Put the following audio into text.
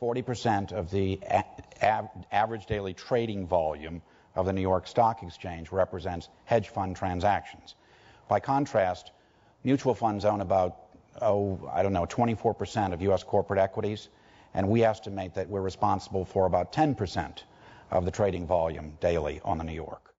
40% of the a- average daily trading volume of the New York Stock Exchange represents hedge fund transactions. By contrast, mutual funds own about, oh, I don't know, 24% of U.S. corporate equities, and we estimate that we're responsible for about 10% of the trading volume daily on the New York.